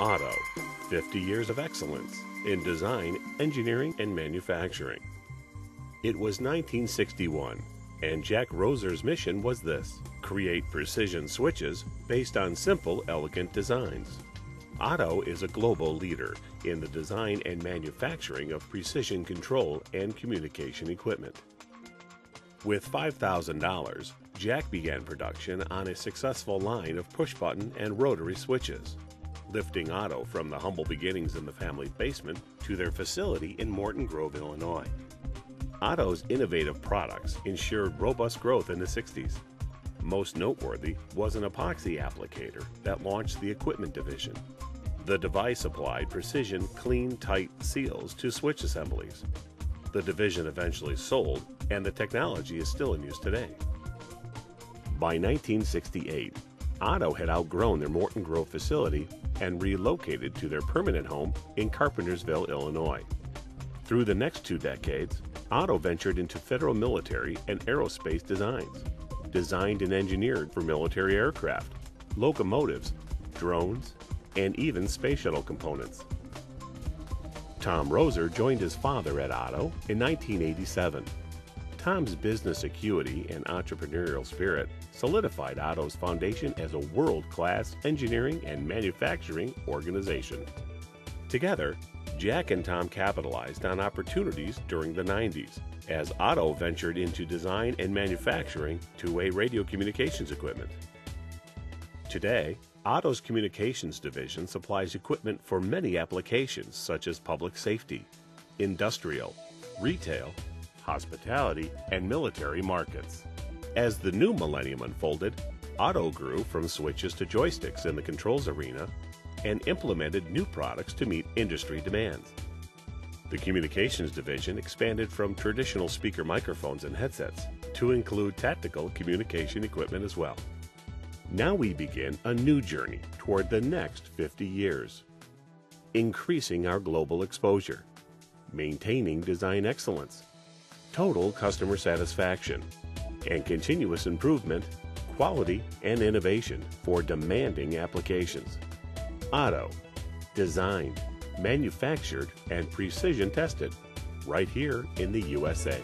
Otto, 50 years of excellence in design, engineering, and manufacturing. It was 1961, and Jack Roeser's mission was this create precision switches based on simple, elegant designs. Otto is a global leader in the design and manufacturing of precision control and communication equipment. With $5,000, Jack began production on a successful line of push button and rotary switches, lifting Otto from the humble beginnings in the family basement to their facility in Morton Grove, Illinois. Otto's innovative products ensured robust growth in the 60s. Most noteworthy was an epoxy applicator that launched the equipment division. The device applied precision, clean, tight seals to switch assemblies. The division eventually sold, and the technology is still in use today. By 1968, Otto had outgrown their Morton Grove facility and relocated to their permanent home in Carpentersville, Illinois. Through the next two decades, Otto ventured into federal military and aerospace designs, designed and engineered for military aircraft, locomotives, drones, and even space shuttle components. Tom Roeser joined his father at Otto in 1987 Tom's business acuity and entrepreneurial spirit solidified Otto's foundation as a world class engineering and manufacturing organization. Together, Jack and Tom capitalized on opportunities during the 90s as Otto ventured into design and manufacturing two-way radio communications equipment. Today, Otto's communications division supplies equipment for many applications such as public safety, industrial, retail, hospitality, and military markets. As the new millennium unfolded, Otto grew from switches to joysticks in the controls arena and implemented new products to meet industry demands. The communications division expanded from traditional speaker microphones and headsets to include tactical communication equipment as well. Now we begin a new journey toward the next 50 years. Increasing our global exposure, maintaining design excellence, total customer satisfaction, and continuous improvement, quality, and innovation for demanding applications. Otto, designed, manufactured, and precision tested right here in the USA.